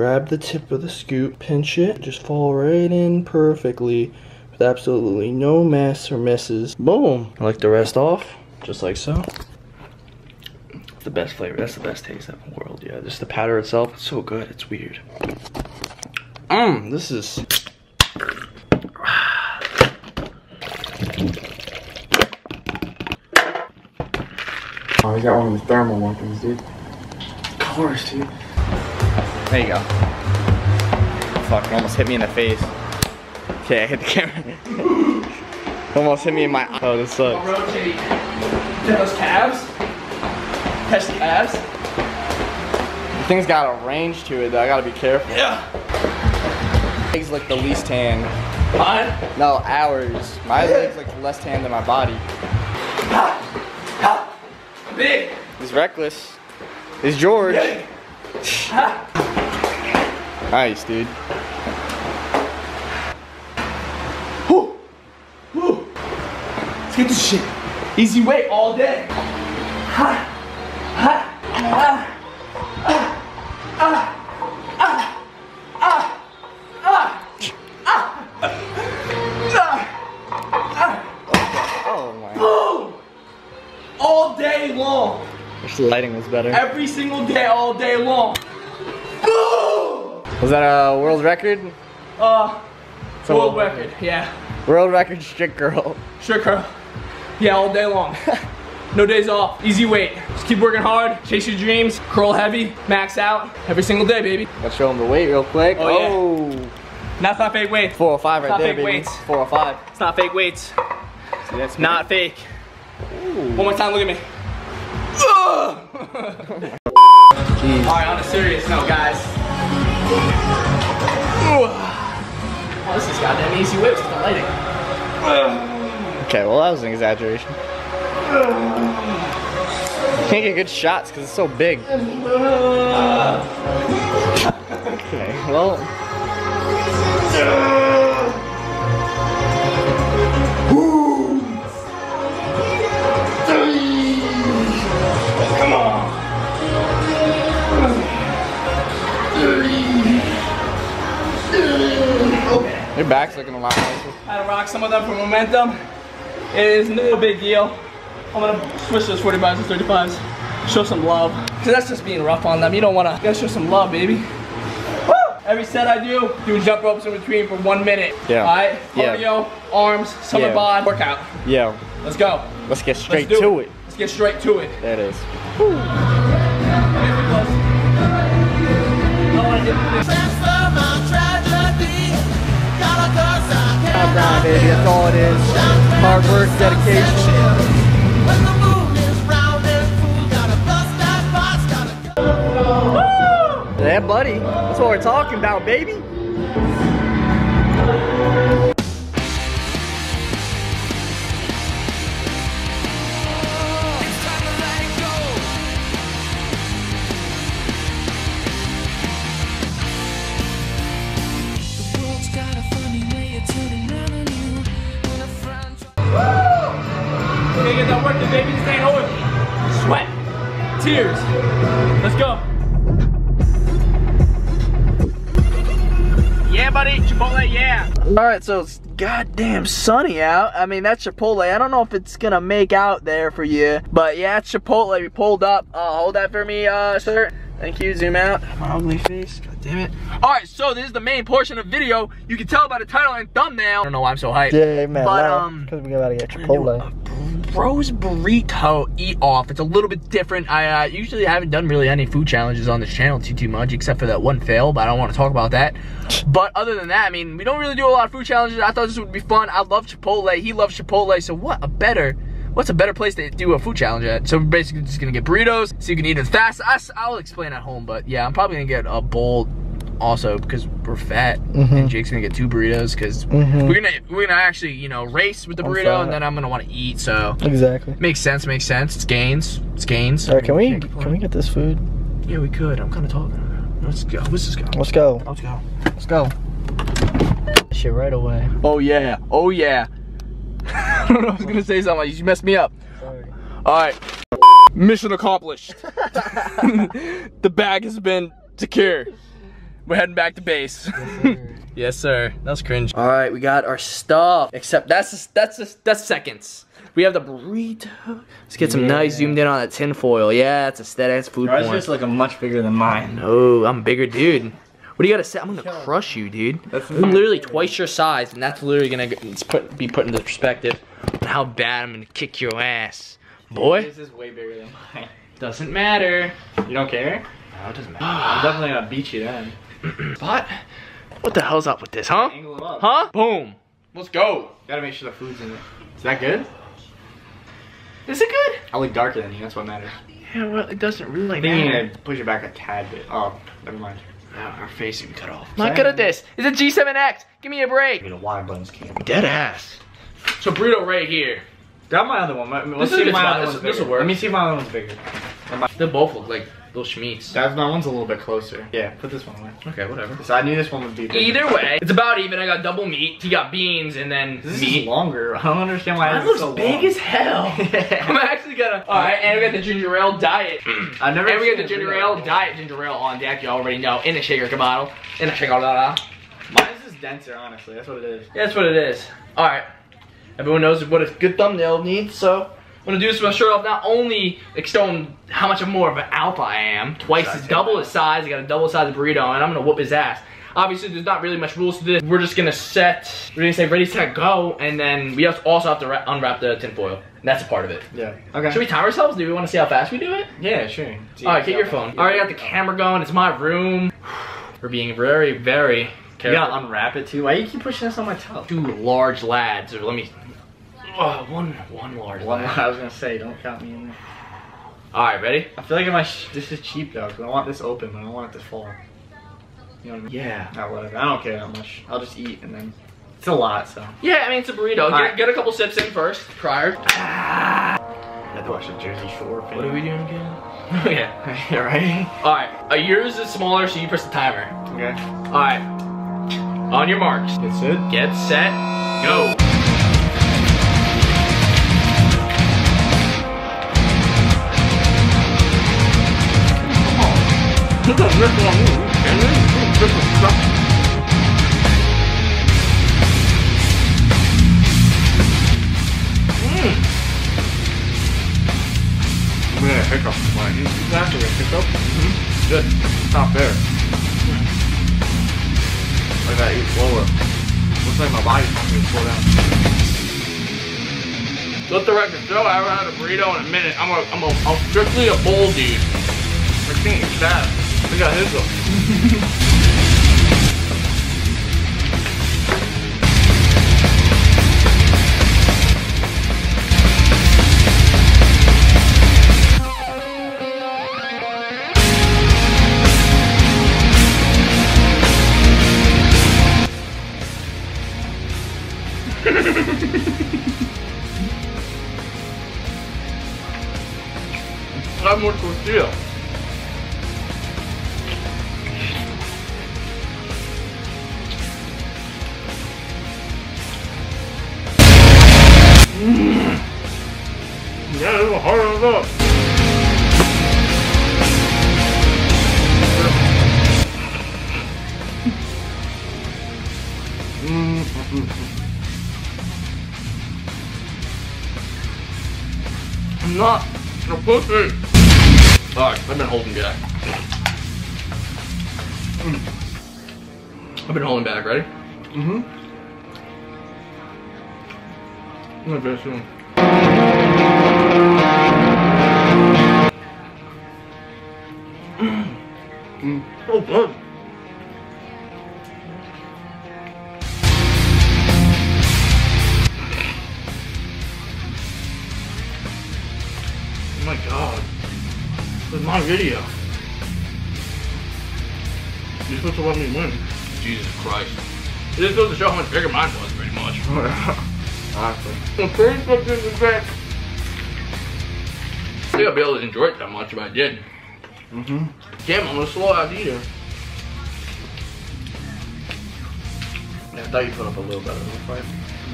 grab the tip of the scoop, pinch it, just fall right in perfectly with absolutely no mess or misses. Boom. I like the rest off, just like so. The best flavor, that's the best taste in the world, yeah. Just the powder itself, it's so good, it's weird. Mmm, this is Oh, we got one of the thermal weapons, dude. Of course, dude. There you go. Fuck, it almost hit me in the face. Okay, I hit the camera. almost hit me in my eye. Oh, this sucks. rotate. Get those calves. Catch the abs. The thing's got a range to it, though. I gotta be careful. Yeah. Legs look the least tan. Mine. No, ours. My legs look less tan than my body. Big. He's reckless. He's George. Nice, dude. Whew. Whew. Let's get this shit. Easy weight all day. Ha. Ha. Ah. Ah. Ah. All day long. Wish the lighting was better. Every single day, all day long. Boom! Was that a world record? Uh, So- world record. Yeah. World record strict curl. Strict curl. Yeah, all day long. no days off. Easy weight. Just keep working hard. Chase your dreams. Curl heavy. Max out. Every single day, baby. Let's show them the weight real quick. Oh, yeah. oh. That's not fake weights. 405 right Not there, fake baby. weights. 405. It's not fake weights. See, that's Not fake. Ooh. One more time, look at me. Jeez. Alright, on a serious note, guys. Oh, this is goddamn easy whips. It's not lighting. Okay, well that was an exaggeration. Can't get good shots because it's so big. Okay, well. looking a lot nicer. I had to rock some of them for momentum. It is no big deal. I'm gonna switch those 45s to 35s. Show some love. Cause that's just being rough on them. You don't wanna, you gotta show some love, baby. Woo! Every set I do, do jump ropes in between for one minute. Yeah. Alright? Yeah. Cardio, arms, summer Yeah. bod, workout. Yeah, Let's go. let's get straight Let's to it. Let's get straight to it. There it is. Transfer my tragedy. Home baby. That's all it is. Hard work, dedication. Yeah, buddy. That's what we're talking about, baby. Tears. Let's go. Yeah, buddy. Chipotle, yeah. All right, so it's goddamn sunny out. I mean, that's Chipotle. I don't know if it's gonna make out there for you, but yeah, Chipotle. We pulled up. Uh, hold that for me, uh, sir. Thank you. Zoom out. My ugly face. God damn it. All right, so this is the main portion of the video. You can tell by the title and thumbnail. I don't know why I'm so hyped. Yeah, man. But um, because we gotta get Chipotle. Bros burrito eat off. It's a little bit different. I uh, usually haven't done really any food challenges on this channel too too much, except for that one fail. But I don't want to talk about that. But other than that, I mean, we don't really do a lot of food challenges. I thought this would be fun. I love Chipotle. He loves Chipotle. So what a better, what's a better place to do a food challenge at? So we're basically just gonna get burritos, so you can eat it fast. I, I'll explain at home, but yeah, I'm probably gonna get a bowl also because we're fat and mm-hmm. Jake's gonna get two burritos because mm-hmm. we're gonna we're gonna actually you know race with the I'm burrito and then I'm gonna want to eat. So Exactly. makes sense, makes sense. It's gains, it's gains. All right, can we Can't can we get this food? Yeah, we could. I'm kind of talking. Let's go. Let's just go. Let's go. Let's go. Let's go. Shit right away. Oh yeah. Oh yeah. I don't know. I was gonna say something. You messed me up. Sorry. All right. Mission accomplished. the bag has been secured. we're heading back to base. yes, sir. That was cringe. All right, we got our stuff. Except that's just, that's just, that's seconds. We have the burrito. Let's get some nice zoomed in on that tin foil. Yeah, that's aesthetic. That's food Yours porn. like a much bigger than mine. Oh, I'm a bigger dude. What do you gotta say? I'm gonna crush you, dude. That's I'm literally twice your size, and that's literally gonna put, be put into perspective how bad I'm gonna kick your ass. Boy, This is way bigger than mine. doesn't matter. You don't care? No, it doesn't matter. I'm definitely gonna beat you then. But what the hell's up with this, huh? Angle it up. Huh? Boom. Let's go. Gotta make sure the food's in it. Is that good? Is it good? I look darker than you, that's what matters. Yeah, well, it doesn't really matter. I think you need to push it back a tad bit. Oh, never mind. Now our face is cut off. I'm not good at this. It's a G7X. Give me a break. the Y buttons came. Dead ass. So burrito right here. Grab my other one. Let's is see if my other one's bigger. work. Let me see if my other one's bigger. They both look like little schmeats. That's my one's a little bit closer. Yeah, put this one away. Okay, whatever. So I knew this one would be bigger. Either way, it's about even. I got double meat. He got beans and then This meat. is longer. I don't understand why That it's looks so big long. as hell. I'm actually gonna. All right, and we got the ginger ale diet. I've never. and we got the ginger ale diet ginger ale on deck. You already know in a shaker bottle. In a shaker bottle. Mine's just denser, honestly. That's what it is. Yeah, that's what it is. All right. Everyone knows what a good thumbnail needs, so I'm gonna do this with my shirt off. Not only like showing how much more of an alpha I am, twice Should as double that? his size. I got a double size burrito, and I'm gonna whoop his ass. Obviously, there's not really much rules to this. We're just gonna set. We're gonna say ready, set, go, and then we also have to ra- unwrap the tinfoil. And that's a part of it. Yeah. Okay. Should we time ourselves? Do we want to see how fast we do it? Yeah, sure. See All right, get you your phone. one. All right, I got the camera going. It's my room. We're being very, very You careful. gotta unwrap it too. Why you keep pushing this on my toe? two large lads. Or let me. Oh, one, one large One, lad. I was gonna say, don't count me in there. All right, ready? I feel like if I sh- this is cheap though, because I want this open, but I don't want it to fall. You know what I mean? Yeah. Not whatever. I don't care that much. I'll just eat and then. It's a lot, so. Yeah, I mean it's a burrito. Get, right. get a couple sips in first, prior. I had to watch the Jersey Shore film. What are we doing again? Oh yeah. yeah, right? All right. Uh, yours is smaller, so you press the timer. Okay. All right. On your marks. Get set. Get set. Go. I'm gonna hiccup. You actually a hiccup? Good. It's not fair. I gotta eat slower. Looks like my body's telling me to slow down. Let the record show I haven't had a burrito in a minute. I'm a, I'm a, I'm strictly a bowl dude. I can't eat that. We got his. I Yeah, this is hard as up. I'm not a pussy. Alright, I've been holding back. I've been holding back, ready? Mm-hmm. I'm gonna finish Oh, good. Oh my god. This is my video. You're supposed to let me win. Jesus Christ. You're supposed to show how much bigger mine was, pretty much. Honestly. The Facebook is back. I think I'd be able to enjoy it that much if I did. Mm-hmm. Damn, I'm a slow idea. I thought you put up a little better of a fight.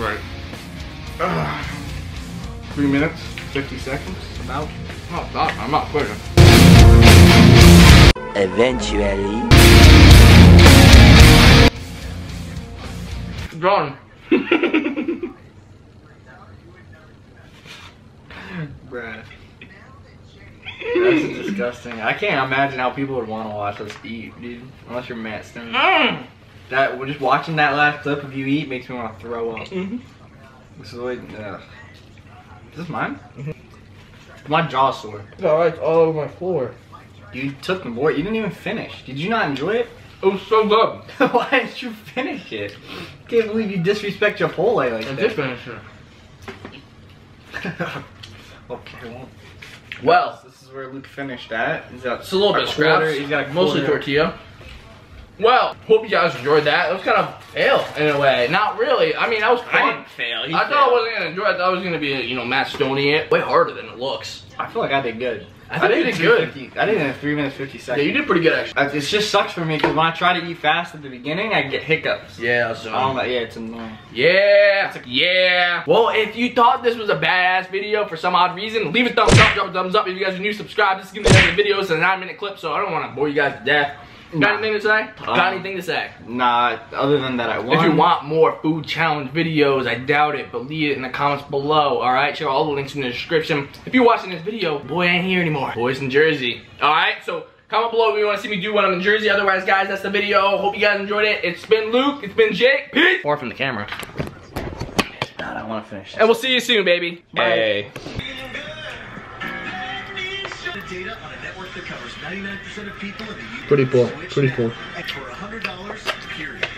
Right. Ah. Three minutes, 50 seconds, about. Not that, I'm not quicker. Eventually. Gone. Bruh. That's disgusting. I can't imagine how people would want to watch us eat, dude. Unless you're Matt Stonie. Mm. That just watching that last clip of you eat makes me want to throw up. Mhm. This is like, ugh. Is this mine? My jaw's sore. No, It's alright, all over my floor. You took the board. You didn't even finish. Did you not enjoy it? It was so good. Why didn't you finish it? Can't believe you disrespect your Chipotle like I that. did finish it. okay, well, Well, this is where Luke finished at. He's got it's a little bit of scraps. He's got a mostly quarter. tortilla. Well, hope you guys enjoyed that. It was kind of fail in a way. Not really. I mean, that was fun. I didn't fail. He I thought I wasn't gonna enjoy it. I thought I was gonna be, you know, Matt Stonie it. Way harder than it looks. I feel like I did good. I think you did did good. 350 I did it in three minutes fifty seconds. Yeah, seconds. you did pretty good actually. It just sucks for me because when I try to eat fast at the beginning, I get hiccups. Yeah, so. I don't know. Yeah, it's annoying. Yeah, yeah. Well, if you thought this was a badass video for some odd reason, leave a thumbs up, drop a thumbs up. If you guys are new, subscribe. This is gonna be like a video. It's a nine minute clip, so I don't want to bore you guys to death. Got Nah. anything to say? Got Um, anything to say? Nah, other than that, I won. If you want more food challenge videos, I doubt it, but leave it in the comments below, alright? Check out all the links in the description. If you're watching this video, boy ain't here anymore. Boy's in Jersey. Alright, so comment below if you want to see me do when I'm in Jersey. Otherwise, guys, that's the video. Hope you guys enjoyed it. It's been Luke. It's been Jake. Peace. More from the camera. God, I want to finish. And we'll see you soon, baby. Bye. Hey. Data on a network that covers 99% of people in the UK. Pretty cool, pretty cool. For $100, period.